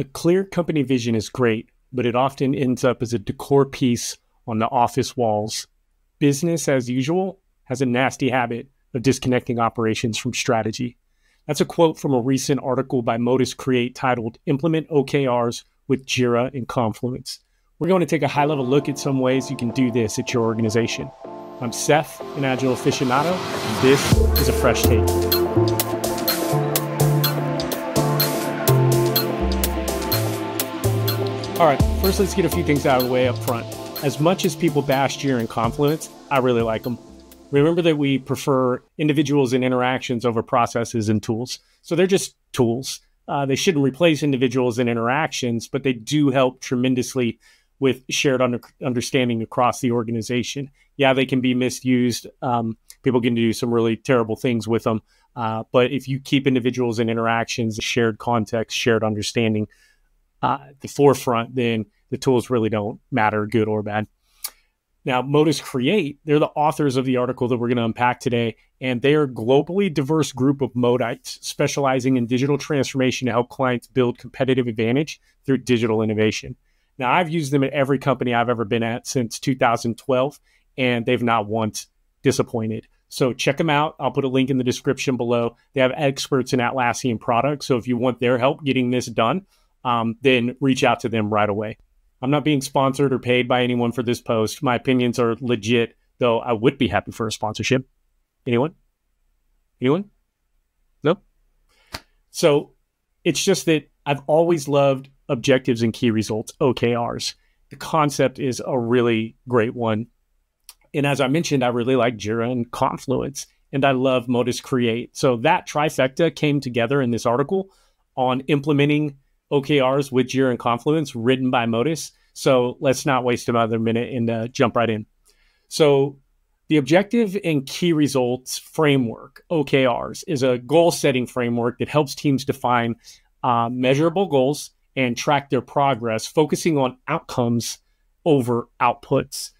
A clear company vision is great, but it often ends up as a decor piece on the office walls. Business as usual has a nasty habit of disconnecting operations from strategy. That's a quote from a recent article by Modus Create titled Implement OKRs with Jira and Confluence. We're going to take a high level look at some ways you can do this at your organization. I'm Seth, an Agile aficionado, and this is a fresh take. All right, first let's get a few things out of the way up front. As much as people bash Jira and Confluence, I really like them. Remember that we prefer individuals and interactions over processes and tools. So they're just tools. Uh, they shouldn't replace individuals and interactions, but they do help tremendously with shared under, understanding across the organization. Yeah, they can be misused. Um, people can do some really terrible things with them. Uh, but if you keep individuals and interactions, shared context, shared understanding, uh, the forefront, then the tools really don't matter, good or bad. Now, Modus Create, they're the authors of the article that we're going to unpack today, and they're a globally diverse group of Modites specializing in digital transformation to help clients build competitive advantage through digital innovation. Now, I've used them at every company I've ever been at since 2012, and they've not once disappointed. So check them out. I'll put a link in the description below. They have experts in Atlassian products. So if you want their help getting this done, um, then reach out to them right away. I'm not being sponsored or paid by anyone for this post. My opinions are legit, though I would be happy for a sponsorship. Anyone? Anyone? No? So it's just that I've always loved objectives and key results, OKRs. The concept is a really great one. And as I mentioned, I really like Jira and Confluence, and I love Modus Create. So that trifecta came together in this article on implementing OKRs with Jira and Confluence written by Modus. So let's not waste another minute and uh, jump right in. So the objective and key results framework, OKRs, is a goal setting framework that helps teams define uh, measurable goals and track their progress, focusing on outcomes over outputs.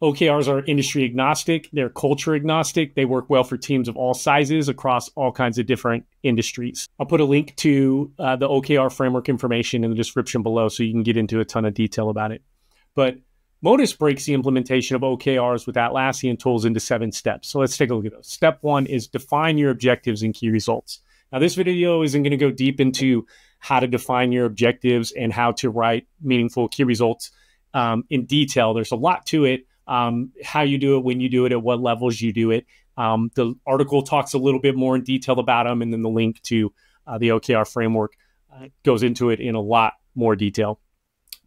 OKRs are industry agnostic, they're culture agnostic. They work well for teams of all sizes across all kinds of different industries. I'll put a link to uh, the OKR framework information in the description below so you can get into a ton of detail about it. But Modus breaks the implementation of OKRs with Atlassian tools into seven steps. So let's take a look at those. Step one is define your objectives and key results. Now, this video isn't going to go deep into how to define your objectives and how to write meaningful key results um, in detail. There's a lot to it um, how you do it, when you do it, at what levels you do it. Um, the article talks a little bit more in detail about them, and then the link to uh, the OKR framework uh, goes into it in a lot more detail.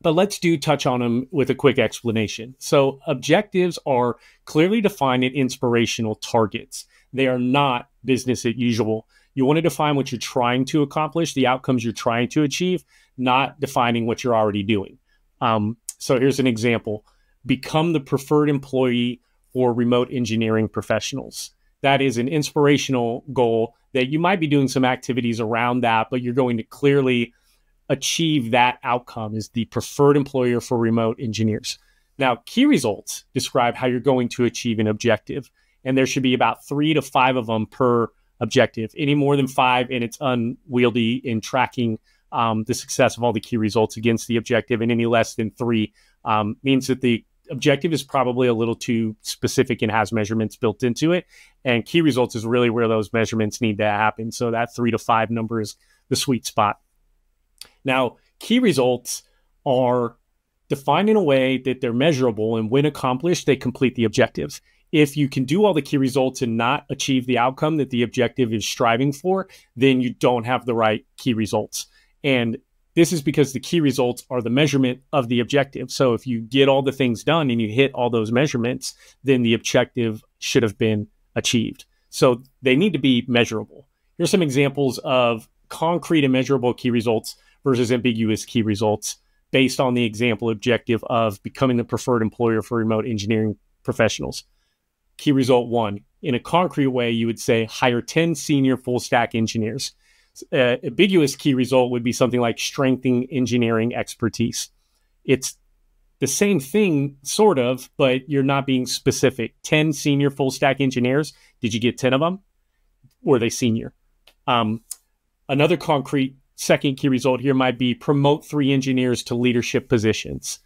But let's do touch on them with a quick explanation. So, objectives are clearly defined and inspirational targets. They are not business as usual. You want to define what you're trying to accomplish, the outcomes you're trying to achieve, not defining what you're already doing. Um, so, here's an example become the preferred employee for remote engineering professionals. That is an inspirational goal that you might be doing some activities around that, but you're going to clearly achieve that outcome as the preferred employer for remote engineers. Now, key results describe how you're going to achieve an objective, and there should be about three to five of them per objective. Any more than five, and it's unwieldy in tracking um, the success of all the key results against the objective, and any less than three um, means that the objective is probably a little too specific and has measurements built into it. And key results is really where those measurements need to happen. So that three to five number is the sweet spot. Now, key results are defined in a way that they're measurable, and when accomplished, they complete the objective. If you can do all the key results and not achieve the outcome that the objective is striving for, then you don't have the right key results. And this is because the key results are the measurement of the objective. So if you get all the things done and you hit all those measurements, then the objective should have been achieved. So they need to be measurable. Here's some examples of concrete and measurable key results versus ambiguous key results based on the example objective of becoming the preferred employer for remote engineering professionals. Key result one, in a concrete way, you would say hire 10 senior full stack engineers uh, ambiguous key result would be something like strengthening engineering expertise. It's the same thing, sort of, but you're not being specific. 10 senior full stack engineers. Did you get 10 of them? Were they senior? Um, another concrete second key result here might be promote three engineers to leadership positions.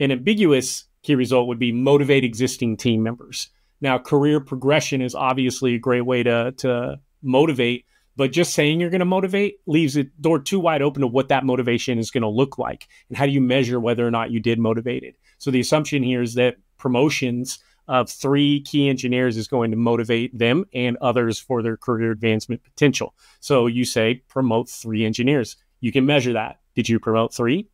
An ambiguous key result would be motivate existing team members. Now, career progression is obviously a great way to, to motivate, but just saying you're going to motivate leaves the door too wide open to what that motivation is going to look like. And how do you measure whether or not you did motivate it? So the assumption here is that promotions of three key engineers is going to motivate them and others for their career advancement potential. So you say promote three engineers. You can measure that. Did you promote three?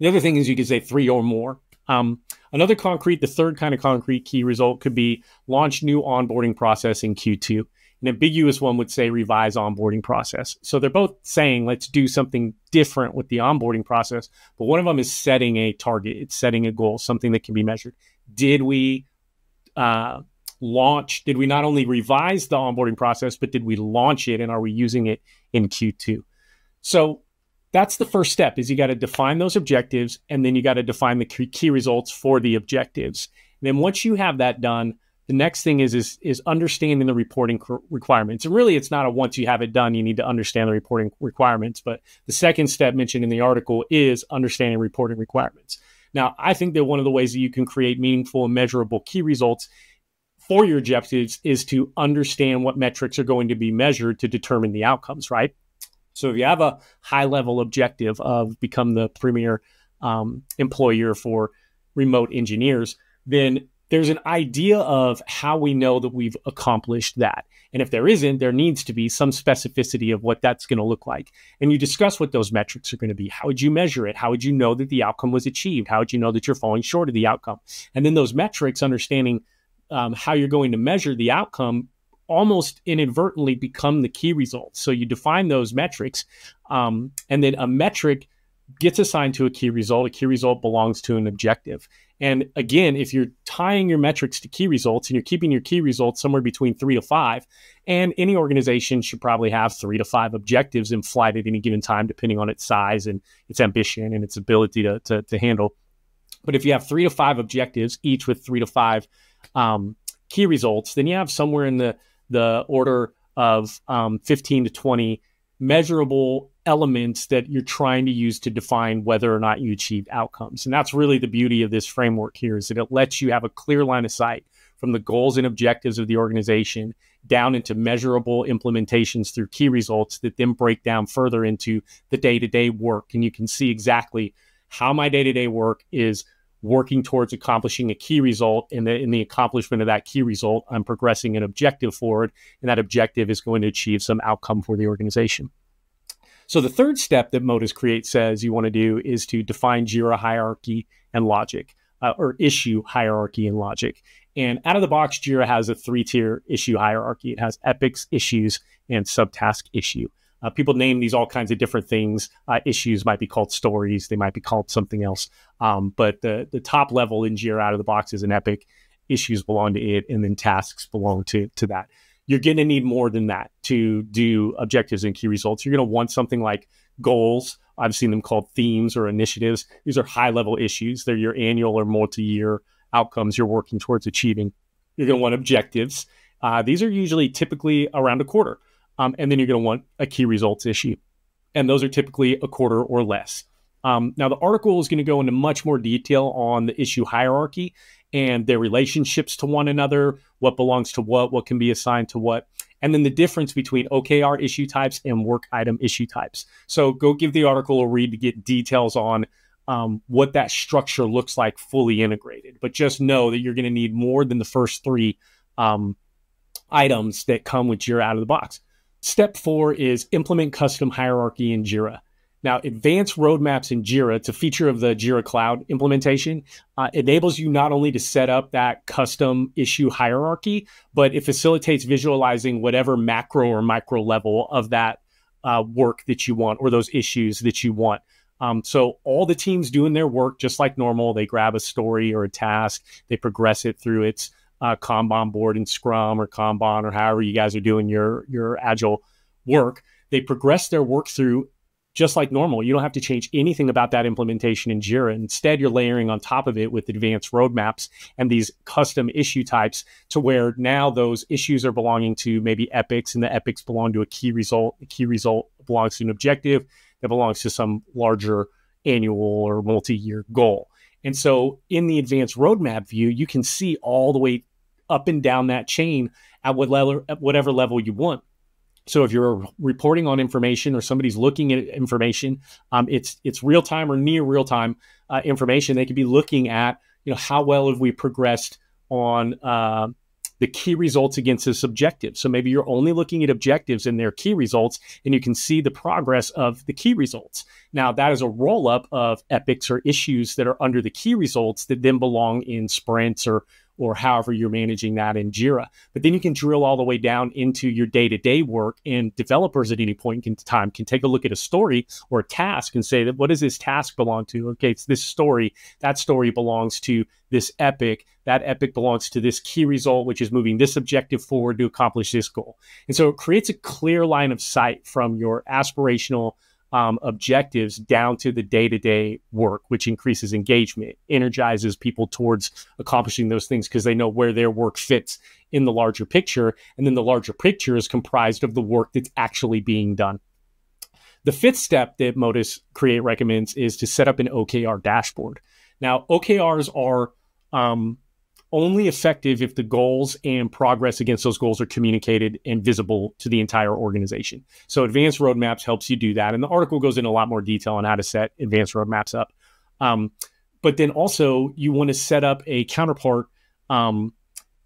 The other thing is you could say three or more. Um, another concrete, the third kind of concrete key result could be launch new onboarding process in Q2. An ambiguous one would say revise onboarding process. So they're both saying let's do something different with the onboarding process, but one of them is setting a target, it's setting a goal, something that can be measured. Did we uh, launch? Did we not only revise the onboarding process, but did we launch it and are we using it in Q2? So that's the first step is you got to define those objectives and then you got to define the key results for the objectives. And then once you have that done, the next thing is is is understanding the reporting requirements. And really, it's not a once you have it done, you need to understand the reporting requirements. But the second step mentioned in the article is understanding reporting requirements. Now, I think that one of the ways that you can create meaningful and measurable key results for your objectives is to understand what metrics are going to be measured to determine the outcomes. Right. So if you have a high level objective of become the premier um, employer for remote engineers, then there's an idea of how we know that we've accomplished that. And if there isn't, there needs to be some specificity of what that's going to look like. And you discuss what those metrics are going to be. How would you measure it? How would you know that the outcome was achieved? How would you know that you're falling short of the outcome? And then those metrics, understanding um, how you're going to measure the outcome almost inadvertently become the key results. So you define those metrics, um, and then a metric gets assigned to a key result. A key result belongs to an objective. And again, if you're tying your metrics to key results and you're keeping your key results somewhere between three to five, and any organization should probably have three to five objectives in flight at any given time, depending on its size and its ambition and its ability to, to, to handle. But if you have three to five objectives, each with three to five um, key results, then you have somewhere in the, the order of um, 15 to 20 measurable elements that you're trying to use to define whether or not you achieved outcomes. And that's really the beauty of this framework here is that it lets you have a clear line of sight from the goals and objectives of the organization down into measurable implementations through key results that then break down further into the day-to-day work and you can see exactly how my day-to-day work is working towards accomplishing a key result and in the accomplishment of that key result i'm progressing an objective forward and that objective is going to achieve some outcome for the organization so the third step that Modus Create says you want to do is to define Jira hierarchy and logic, uh, or issue hierarchy and logic. And out of the box, Jira has a three-tier issue hierarchy. It has epics, issues, and subtask issue. Uh, people name these all kinds of different things. Uh, issues might be called stories. They might be called something else. Um, but the the top level in Jira out of the box is an epic. Issues belong to it, and then tasks belong to to that you're going to need more than that to do objectives and key results. You're going to want something like goals. I've seen them called themes or initiatives. These are high level issues. They're your annual or multi year outcomes you're working towards achieving. You're going to want objectives. Uh, these are usually typically around a quarter. Um, and then you're going to want a key results issue. And those are typically a quarter or less. Um, now, the article is going to go into much more detail on the issue hierarchy and their relationships to one another, what belongs to what, what can be assigned to what, and then the difference between OKR issue types and work item issue types. So go give the article a read to get details on um, what that structure looks like fully integrated. But just know that you're going to need more than the first three um, items that come with Jira out of the box. Step four is implement custom hierarchy in Jira. Now, advanced roadmaps in Jira, it's a feature of the Jira Cloud implementation, uh, enables you not only to set up that custom issue hierarchy, but it facilitates visualizing whatever macro or micro level of that uh, work that you want or those issues that you want. Um, so all the teams doing their work just like normal. They grab a story or a task, they progress it through its uh, Kanban board in Scrum or Kanban or however you guys are doing your your agile work. They progress their work through just like normal. You don't have to change anything about that implementation in Jira. Instead, you're layering on top of it with advanced roadmaps and these custom issue types to where now those issues are belonging to maybe epics and the epics belong to a key result. The key result belongs to an objective that belongs to some larger annual or multi-year goal. And so in the advanced roadmap view, you can see all the way up and down that chain at whatever level you want. So if you're reporting on information or somebody's looking at information, um, it's it's real time or near real time uh, information. They could be looking at you know how well have we progressed on uh, the key results against this objective. So maybe you're only looking at objectives and their key results, and you can see the progress of the key results. Now that is a roll up of epics or issues that are under the key results that then belong in sprints or or however you're managing that in Jira. But then you can drill all the way down into your day to day work, and developers at any point in time can take a look at a story or a task and say that what does this task belong to? Okay, it's this story. That story belongs to this epic. That epic belongs to this key result, which is moving this objective forward to accomplish this goal. And so it creates a clear line of sight from your aspirational um, objectives down to the day to day work, which increases engagement, energizes people towards accomplishing those things because they know where their work fits in the larger picture. And then the larger picture is comprised of the work that's actually being done. The fifth step that Modus Create recommends is to set up an OKR dashboard. Now, OKRs are um, only effective if the goals and progress against those goals are communicated and visible to the entire organization. So advanced roadmaps helps you do that. And the article goes into a lot more detail on how to set advanced roadmaps up. Um, but then also you want to set up a counterpart um,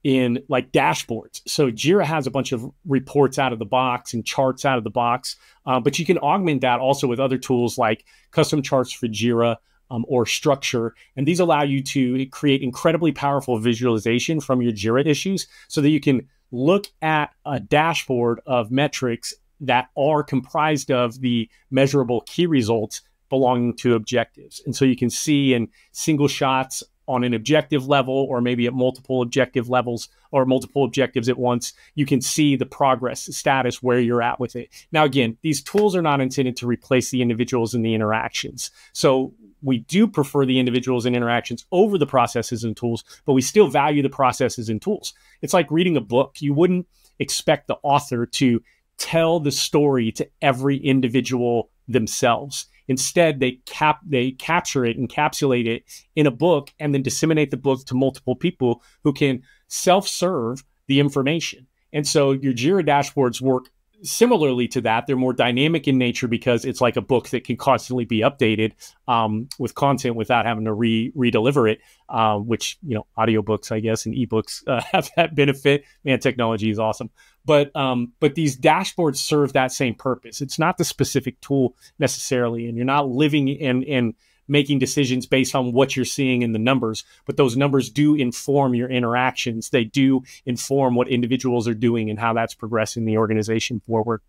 in like dashboards. So Jira has a bunch of reports out of the box and charts out of the box, uh, but you can augment that also with other tools like custom charts for Jira, um, or structure. And these allow you to create incredibly powerful visualization from your JIRA issues so that you can look at a dashboard of metrics that are comprised of the measurable key results belonging to objectives. And so you can see in single shots on an objective level or maybe at multiple objective levels or multiple objectives at once, you can see the progress status where you're at with it. Now, again, these tools are not intended to replace the individuals and the interactions. So we do prefer the individuals and interactions over the processes and tools, but we still value the processes and tools. It's like reading a book. You wouldn't expect the author to tell the story to every individual themselves. Instead, they cap they capture it, encapsulate it in a book, and then disseminate the book to multiple people who can self-serve the information. And so your Jira dashboards work similarly to that, they're more dynamic in nature because it's like a book that can constantly be updated um, with content without having to re re-deliver it. Uh, which you know, audiobooks, I guess, and ebooks uh, have that benefit. Man, technology is awesome. But um, but these dashboards serve that same purpose. It's not the specific tool necessarily, and you're not living in in making decisions based on what you're seeing in the numbers, but those numbers do inform your interactions. They do inform what individuals are doing and how that's progressing the organization forward.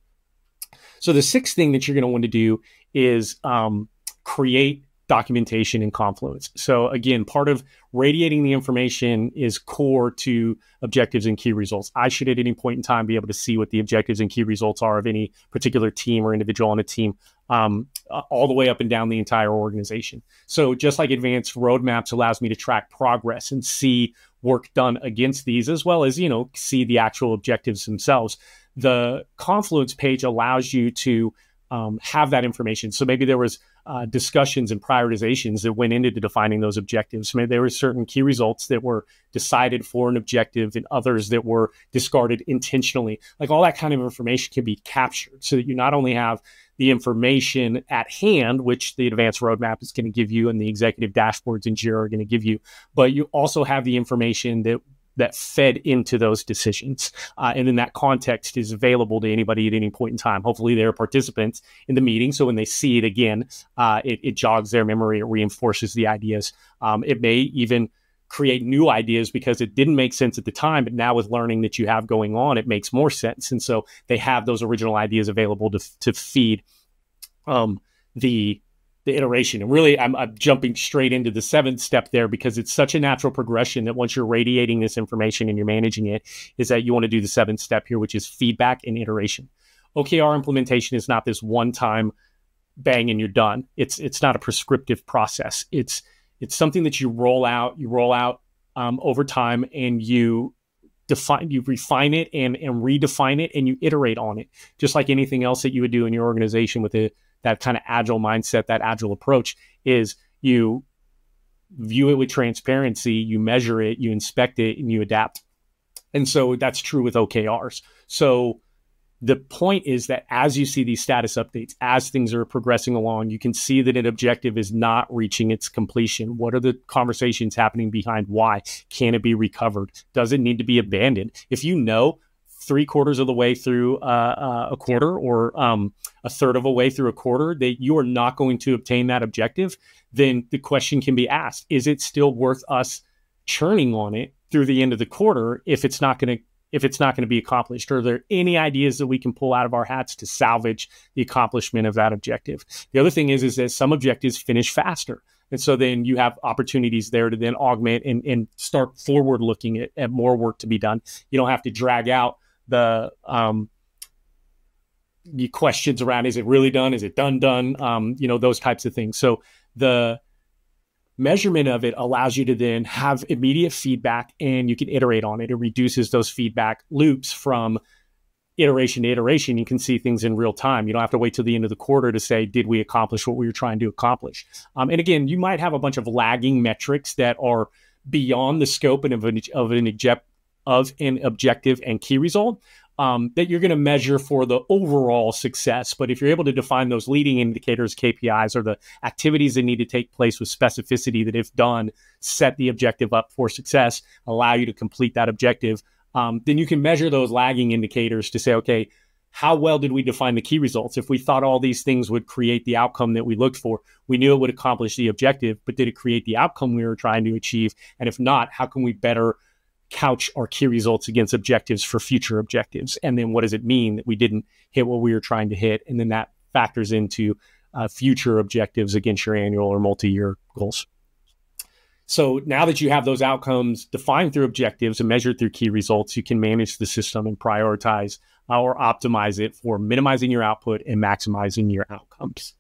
So the sixth thing that you're going to want to do is um, create documentation in Confluence. So again, part of radiating the information is core to objectives and key results. I should at any point in time be able to see what the objectives and key results are of any particular team or individual on a team um, all the way up and down the entire organization. So just like advanced roadmaps allows me to track progress and see work done against these as well as, you know, see the actual objectives themselves. The Confluence page allows you to um, have that information. So maybe there was uh, discussions and prioritizations that went into defining those objectives. Maybe there were certain key results that were decided for an objective and others that were discarded intentionally. Like all that kind of information can be captured so that you not only have the information at hand, which the advanced roadmap is going to give you and the executive dashboards in Jira are going to give you, but you also have the information that that fed into those decisions. Uh, and then that context is available to anybody at any point in time. Hopefully, they're participants in the meeting. So when they see it again, uh, it, it, jogs their memory, it reinforces the ideas. Um, it may even create new ideas because it didn't make sense at the time, but now with learning that you have going on, it makes more sense. And so they have those original ideas available to, to feed um, the the iteration. And really, I'm, I'm, jumping straight into the seventh step there because it's such a natural progression that once you're radiating this information and you're managing it, is that you want to do the seventh step here, which is feedback and iteration. OKR implementation is not this one time bang and you're done. It's it's not a prescriptive process. It's it's something that you roll out. You roll out um, over time, and you define, you refine it and and redefine it, and you iterate on it, just like anything else that you would do in your organization with a, that kind of agile mindset, that agile approach. Is you view it with transparency, you measure it, you inspect it, and you adapt. And so that's true with OKRs. So the point is that as you see these status updates, as things are progressing along, you can see that an objective is not reaching its completion. What are the conversations happening behind why? Can it be recovered? Does it need to be abandoned? If you know three quarters of the way through uh, uh, a quarter or um, a third of a way through a quarter that you are not going to obtain that objective, then the question can be asked Is it still worth us churning on it through the end of the quarter if it's not going to if it's not going to be accomplished? Are there any ideas that we can pull out of our hats to salvage the accomplishment of that objective? The other thing is, is that some objectives finish faster. And so then you have opportunities there to then augment and, and start forward looking at, at more work to be done. You don't have to drag out the um, the questions around is it really done? Is it done done? Um, you know, those types of things. So the measurement of it allows you to then have immediate feedback and you can iterate on it. It reduces those feedback loops from iteration to iteration. You can see things in real time. You don't have to wait till the end of the quarter to say, did we accomplish what we were trying to accomplish? Um, and again, you might have a bunch of lagging metrics that are beyond the scope of an, of an, of an objective and key result um, that you're going to measure for the overall success. But if you're able to define those leading indicators, KPIs, or the activities that need to take place with specificity that, if done, set the objective up for success, allow you to complete that objective, um, then you can measure those lagging indicators to say, okay, how well did we define the key results? If we thought all these things would create the outcome that we looked for, we knew it would accomplish the objective, but did it create the outcome we were trying to achieve? And if not, how can we better couch our key results against objectives for future objectives. And then what does it mean that we didn't hit what we were trying to hit? And then that factors into uh, future objectives against your annual or multi year goals. So now that you have those outcomes defined through objectives and measured through key results, you can manage the system and prioritize or optimize it for minimizing your output and maximizing your outcomes.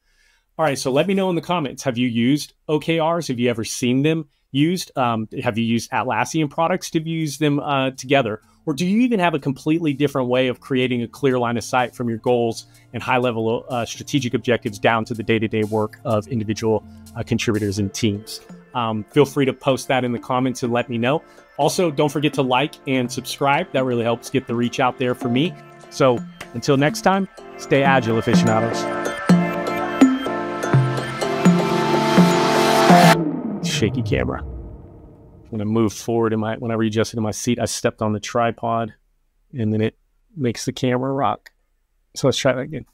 All right, so let me know in the comments. Have you used OKRs? Have you ever seen them? Used? Um, have you used Atlassian products to use them uh, together? Or do you even have a completely different way of creating a clear line of sight from your goals and high level uh, strategic objectives down to the day to day work of individual uh, contributors and teams? Um, feel free to post that in the comments and let me know. Also, don't forget to like and subscribe. That really helps get the reach out there for me. So until next time, stay agile, aficionados. Shaky camera. When I'm gonna move forward in my when I readjusted in my seat, I stepped on the tripod and then it makes the camera rock. So let's try that again.